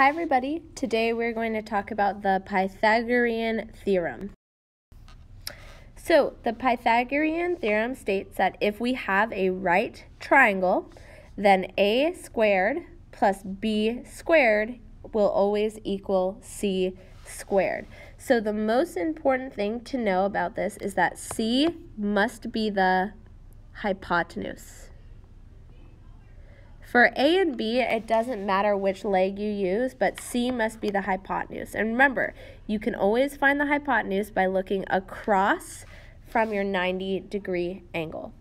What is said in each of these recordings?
Hi everybody, today we're going to talk about the Pythagorean theorem. So the Pythagorean theorem states that if we have a right triangle, then a squared plus b squared will always equal c squared. So the most important thing to know about this is that c must be the hypotenuse. For A and B, it doesn't matter which leg you use, but C must be the hypotenuse. And remember, you can always find the hypotenuse by looking across from your 90 degree angle.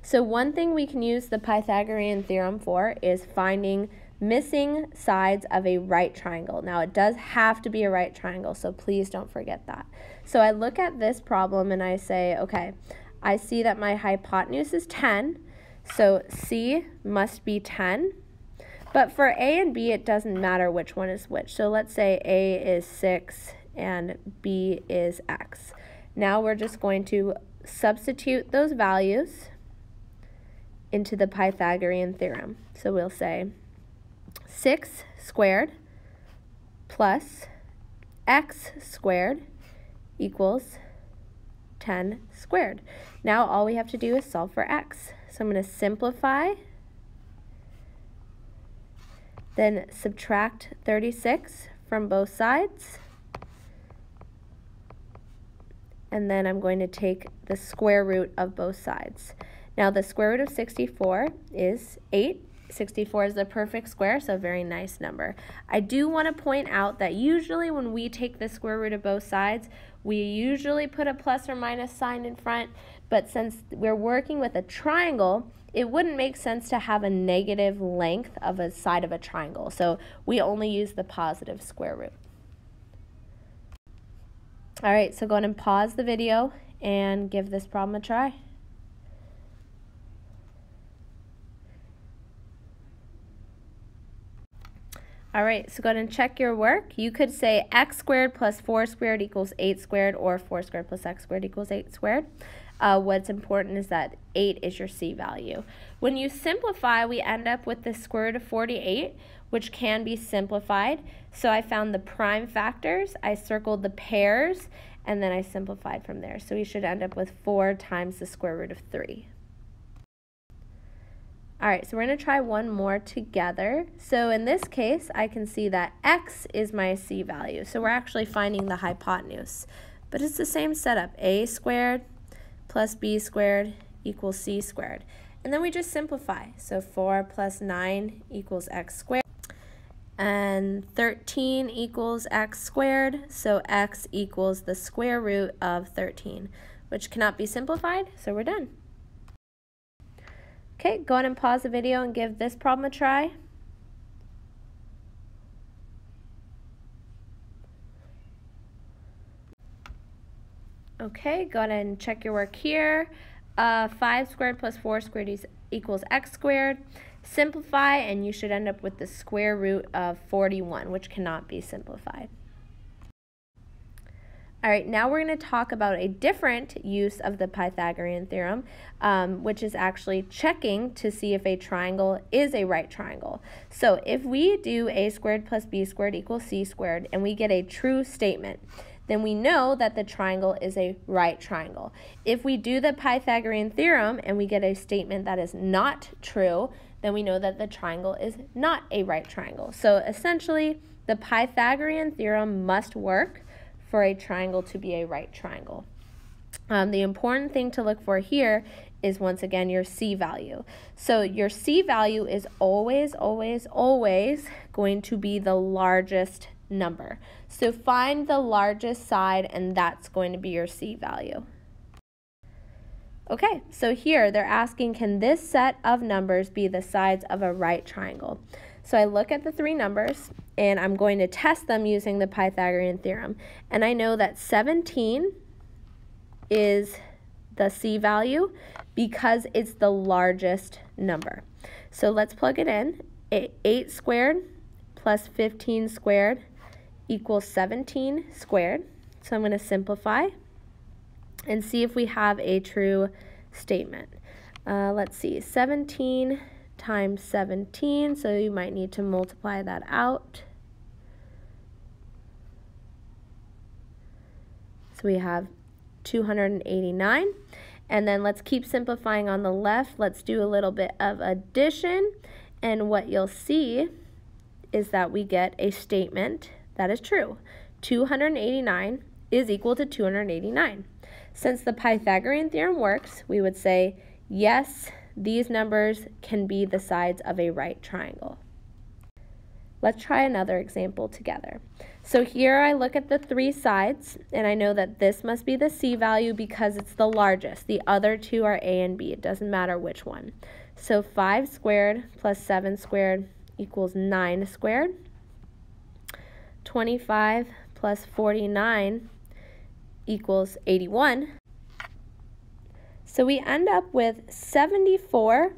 So one thing we can use the Pythagorean theorem for is finding missing sides of a right triangle. Now it does have to be a right triangle, so please don't forget that. So I look at this problem and I say, okay, I see that my hypotenuse is 10, so C must be 10. But for A and B, it doesn't matter which one is which. So let's say A is 6 and B is X. Now we're just going to substitute those values into the Pythagorean theorem. So we'll say 6 squared plus x squared equals 10 squared. Now all we have to do is solve for x. So I'm going to simplify, then subtract 36 from both sides, and then I'm going to take the square root of both sides. Now the square root of 64 is 8. 64 is the perfect square, so a very nice number. I do want to point out that usually when we take the square root of both sides, we usually put a plus or minus sign in front, but since we're working with a triangle, it wouldn't make sense to have a negative length of a side of a triangle. So we only use the positive square root. All right, so go ahead and pause the video and give this problem a try. All right, so go ahead and check your work. You could say x squared plus 4 squared equals 8 squared or 4 squared plus x squared equals 8 squared. Uh, what's important is that 8 is your c value. When you simplify, we end up with the square root of 48, which can be simplified. So I found the prime factors, I circled the pairs, and then I simplified from there. So we should end up with 4 times the square root of 3. All right, so we're going to try one more together. So in this case, I can see that x is my c value. So we're actually finding the hypotenuse. But it's the same setup, a squared plus b squared equals c squared. And then we just simplify. So 4 plus 9 equals x squared. And 13 equals x squared, so x equals the square root of 13, which cannot be simplified, so we're done. Okay, go ahead and pause the video and give this problem a try. Okay, go ahead and check your work here. Uh, 5 squared plus 4 squared is, equals x squared. Simplify, and you should end up with the square root of 41, which cannot be simplified. All right, now we're going to talk about a different use of the Pythagorean theorem, um, which is actually checking to see if a triangle is a right triangle. So if we do a squared plus b squared equals c squared, and we get a true statement, then we know that the triangle is a right triangle. If we do the Pythagorean theorem and we get a statement that is not true, then we know that the triangle is not a right triangle. So essentially, the Pythagorean theorem must work for a triangle to be a right triangle. Um, the important thing to look for here is once again your C value. So your C value is always, always, always going to be the largest number. So find the largest side and that's going to be your C value. Okay, so here they're asking can this set of numbers be the sides of a right triangle? So I look at the three numbers and I'm going to test them using the Pythagorean theorem. And I know that 17 is the C value because it's the largest number. So let's plug it in. 8 squared plus 15 squared equals 17 squared. So I'm going to simplify and see if we have a true statement. Uh, let's see, 17 times 17, so you might need to multiply that out. So we have 289. And then let's keep simplifying on the left. Let's do a little bit of addition. And what you'll see is that we get a statement that is true. 289 is equal to 289. Since the Pythagorean theorem works, we would say, yes, these numbers can be the sides of a right triangle. Let's try another example together. So here I look at the three sides, and I know that this must be the C value because it's the largest. The other two are A and B. It doesn't matter which one. So 5 squared plus 7 squared equals 9 squared. 25 plus 49 equals 81. So we end up with 74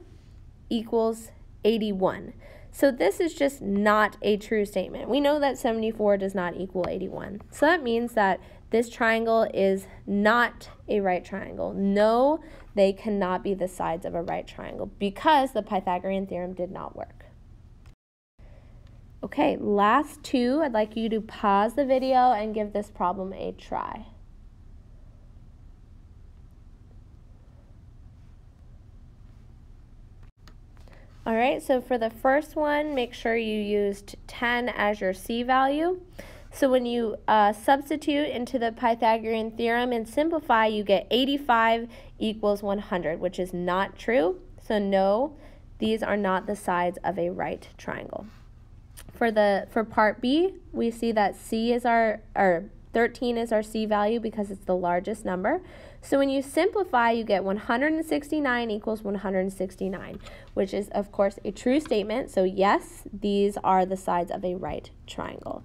equals 81. So this is just not a true statement. We know that 74 does not equal 81. So that means that this triangle is not a right triangle. No, they cannot be the sides of a right triangle because the Pythagorean theorem did not work. Okay, last two, I'd like you to pause the video and give this problem a try. All right, so for the first one, make sure you used 10 as your C value. So when you uh, substitute into the Pythagorean theorem and simplify, you get 85 equals 100, which is not true. So no, these are not the sides of a right triangle. For the for part B, we see that C is our, or 13 is our C value because it's the largest number. So when you simplify, you get 169 equals 169, which is, of course, a true statement. So yes, these are the sides of a right triangle.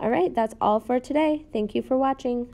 All right, that's all for today. Thank you for watching.